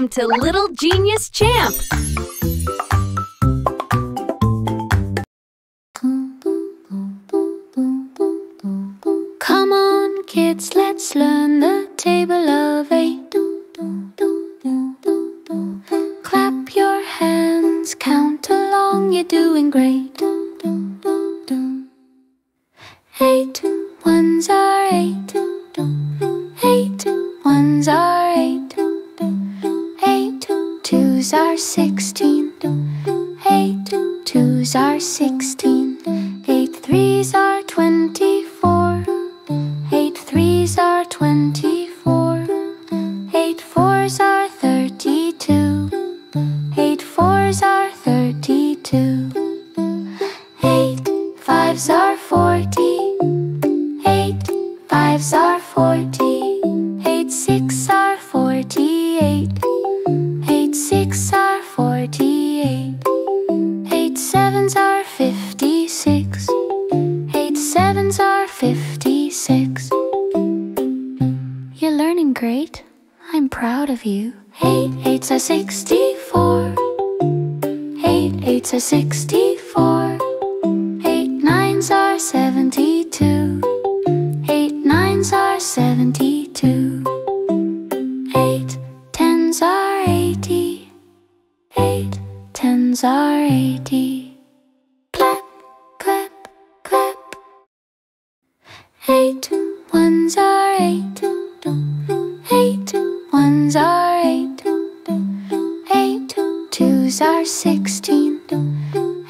Welcome to Little Genius Champ! Come on, kids, let's learn the table of eight. Clap your hands, count along, you're doing great. Sixteen. Eight twos are sixteen. great. I'm proud of you. 8 8s are 64. 8 are 64. Eight nines 9s are 72. 8 9s are 72. 8 10s are 80. 8 10s are 80. Clap, clap, clap. 8 1s are 80. Twos are sixteen.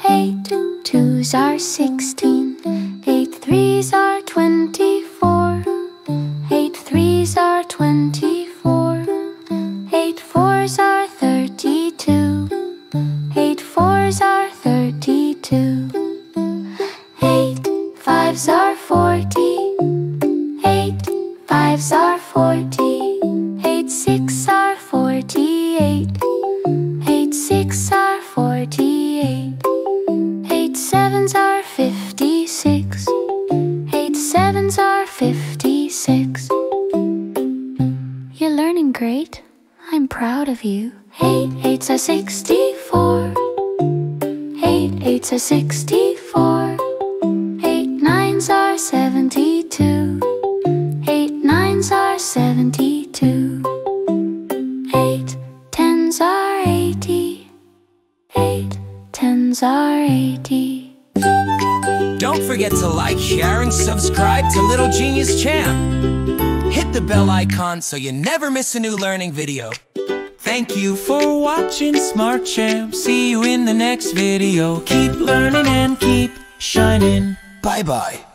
Eight twos are sixteen. Eight threes are twenty-four. Eight threes are twenty-four. Eight fours are thirty-two. Eight fours are thirty-two. Eight fives are forty. Eight fives are forty. Eight six are forty-eight. Great. I'm proud of you. Eight eights are sixty-four. Eight eights are sixty-four. Eight nines are seventy-two. Eight nines are seventy-two. Eight tens are eighty. Eight tens are eighty. Don't forget to like, share, and subscribe to Little Genius Champ. Hit the bell icon so you never miss a new learning video. Thank you for watching Smart Champ. See you in the next video. Keep learning and keep shining. Bye bye.